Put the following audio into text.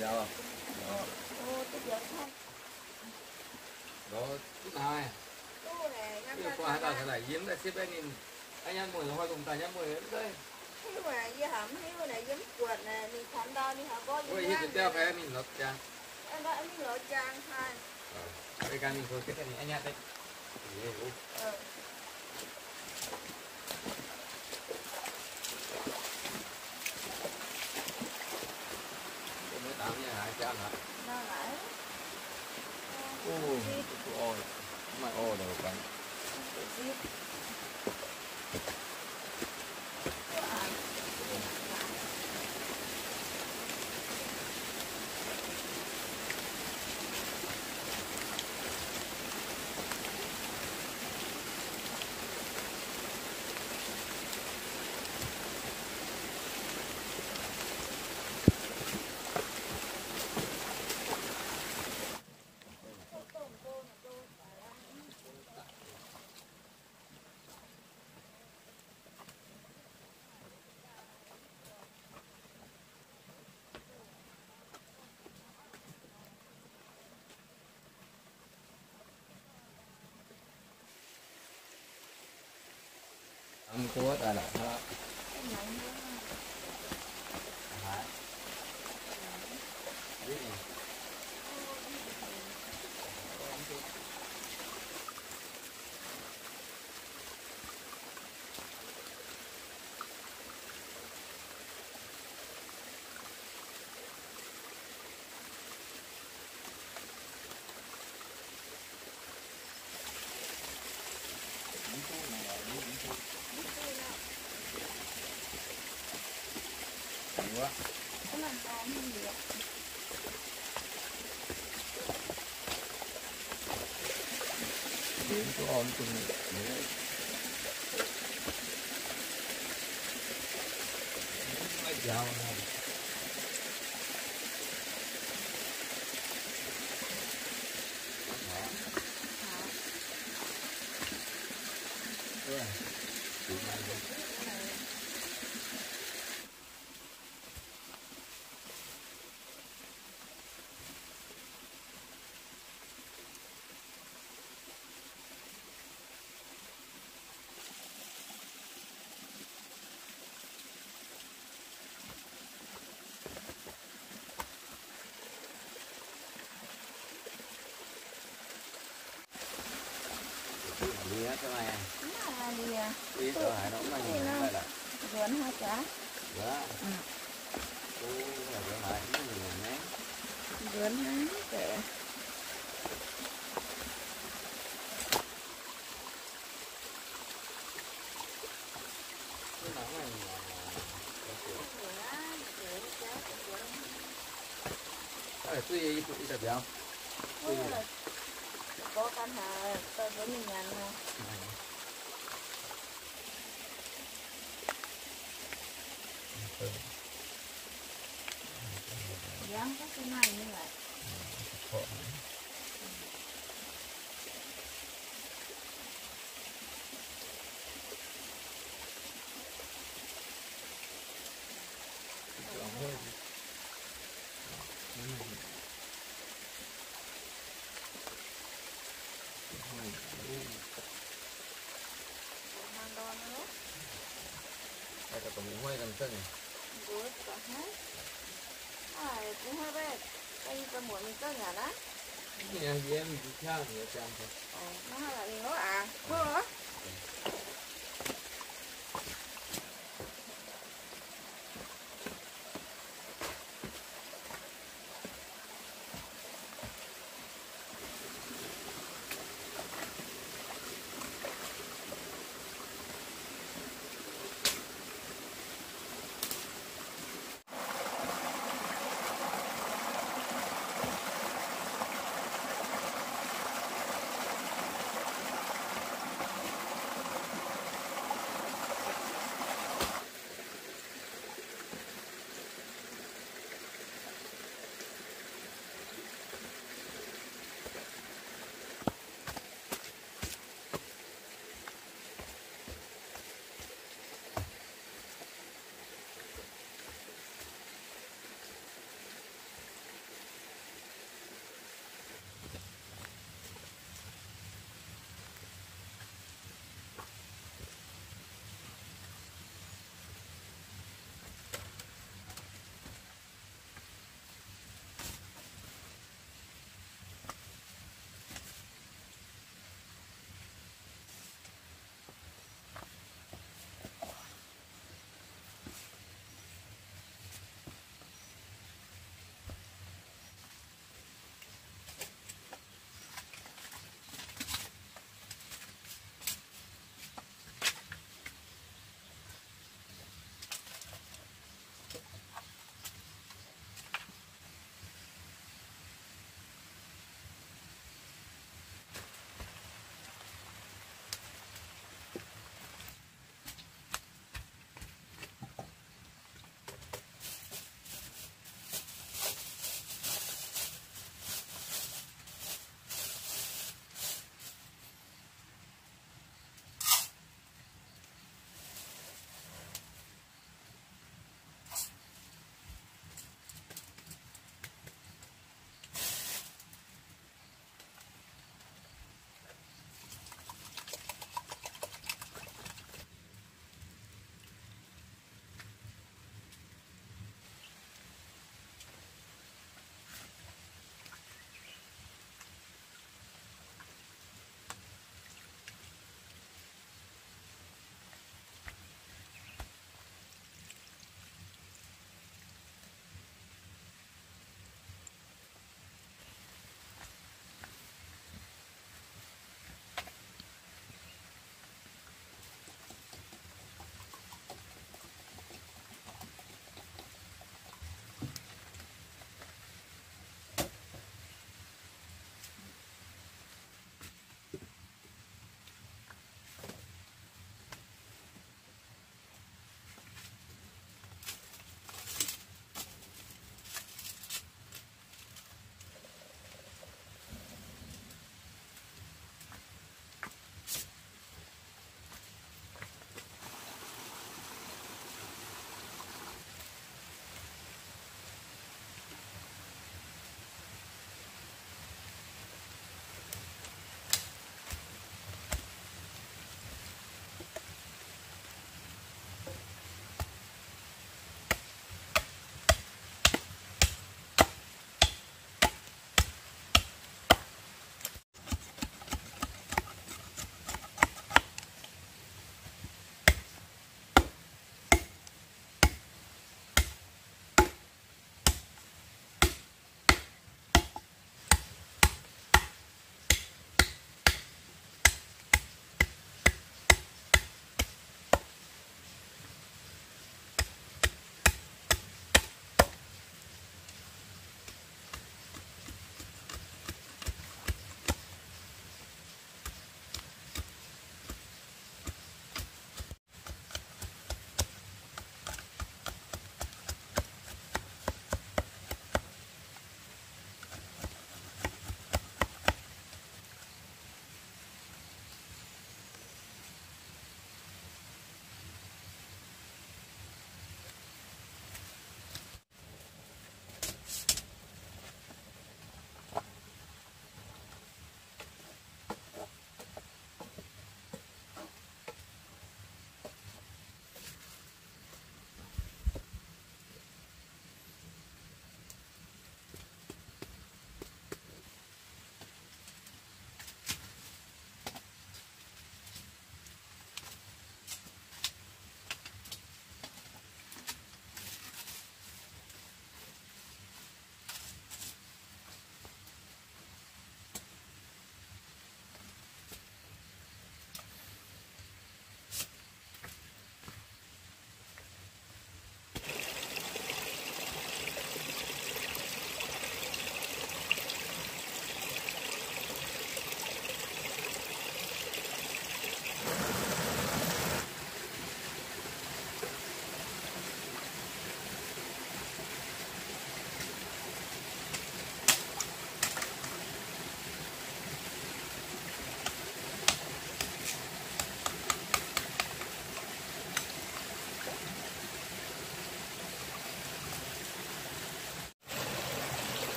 lại không? Giờ ô tôi giờ không? Đó chút hai. Cái ra qua hai ta tờ lại yếm lại xếp bên nhìn. Anh em mười hoa cùng tài nhá mười đấy. Hiếu này với hầm hiếu này giống quệt nè đi thẳng đo đi họ có ôi gì hiện tại theo phải mình lọt cha em đó em biết lộ trang hai. Cái cái mình thôi cái này anh nhát đấy ừ cha hả nó lại ô ô ăn cố rồi là Nó Đi hết cái này. gì à Đi sợ hãi nó cũng là nhìn lại là. gần hai trả Đó. Ừ. Cô là sợ hãi cũng nhìn nè. gần hai kệ Cái nóng này là- Cái này tuy ít ít không? Có căn hà tôi với mình nhàn nè dán có cái này như vậy chân cả hết à cũng hơi bé đây cho muộn mình có nhà đó. Cái gì em? Đi theo cho em thôi. Ồ, nó là gì nữa à? Mưa